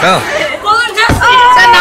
哎